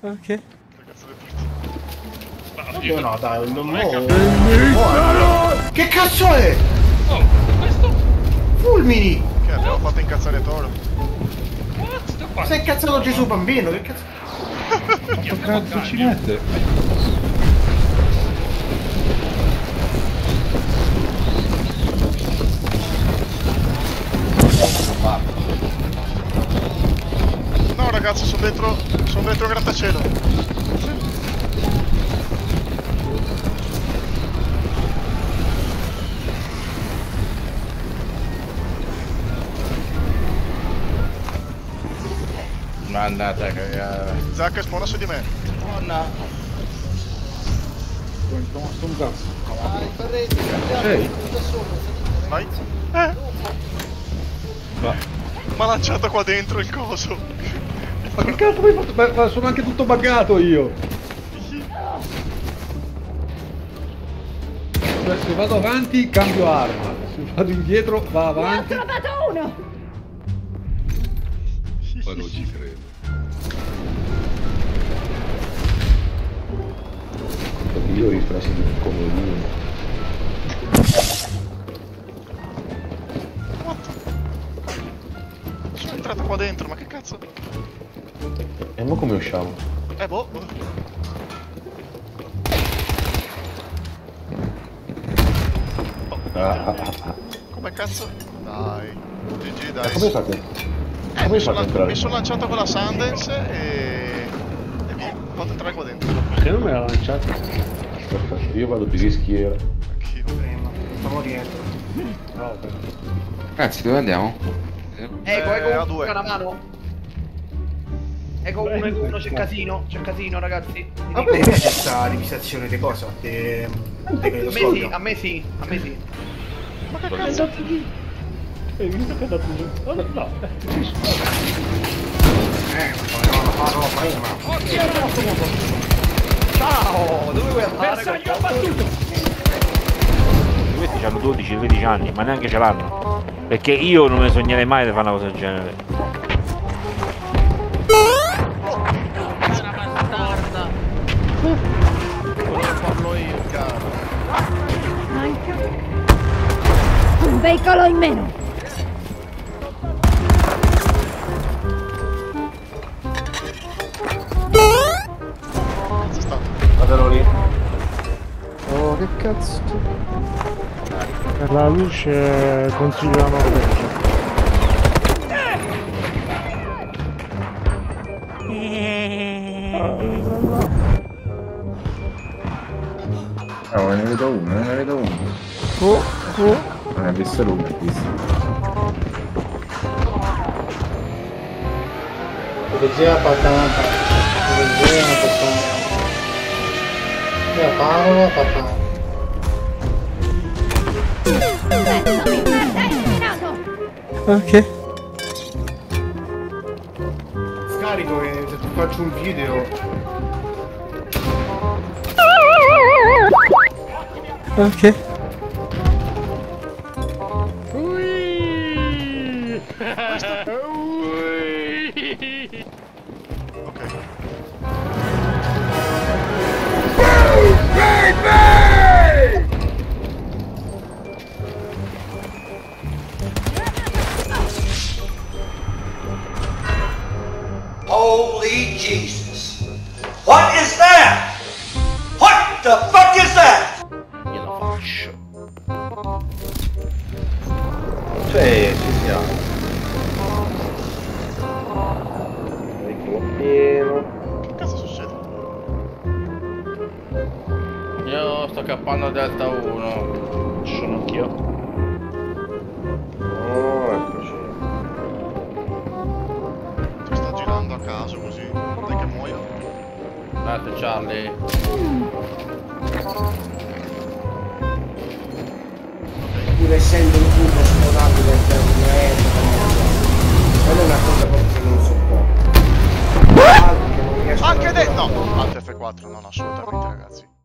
Ok. Io no, dai, non è. Oh, Che cazzo è? Oh, questo? Fulmini! Che abbiamo fatto incazzare Toro? What è incazzato Gesù bambino, che cazzo? Che Cazzo ci mette? Ragazzi, sono dentro. sono dentro il grattacielo. Ma andate a cagare. Zac spawna su di me. Sto un cazzo. Sei? Vai. Eh, Va. ha lanciato qua dentro il coso. Ma che cazzo mi hai fatto? Ma, ma sono anche tutto buggato io! Cioè, se vado avanti cambio arma, se vado indietro va Ne ho avanti. trovato uno! Ma non ci credo. Io rifrasi di un comodino. Sono entrato qua dentro, ma che cazzo? E mo come usciamo? Eh boh. Ah, ah. Come cazzo? Dai. GG Ma dai. come fate? Eh, Come mi sono, mi sono lanciato con la Sundance e... e via. Ho fatto entrare qua dentro. Perché non me l'ha lanciato? Perfetto, io vado di schiera. Anch'io. Prima, stiamo rientro. No, ok. Ragazzi, dove andiamo? Ecco, Eh, ecco a uno, due. una mano. Ecco uno, ecco uno, c'è casino, c'è casino ragazzi. Ma poi mi piace questa rivisazione di cosa? Che... che A me sì, a me sì, a me sì. Ma che cazzo? lì. Hai visto che è andato lì? Oh, no, no. Eh, ma no, ma no, ma no, Ciao, dove vuoi andare? Bersaglio abbattuto! Questi hanno 12-13 anni, ma neanche ce l'hanno. Perché io non mi sognerei mai di fare una cosa del genere. In meno! Lì. Oh, che cazzo. Per la luce consiglio la Norvegia. Ah, ne vedo uno, ne vedo uno. Oh, oh. Non ha visto lui, ha visto. Regia patata. Regia patata. Ya Paolo patata. Ok. Scarico e se ti faccio un video. Ok. Ok. Holy Jesus. What is that? What the fuck is that? Cioè, ci siamo. Io sto cappando a Delta 1. Ci sono anch'io. Oh, eccoci. Ti sto girando a caso così. Dai che muoio. Guardate Charlie. Pur essendo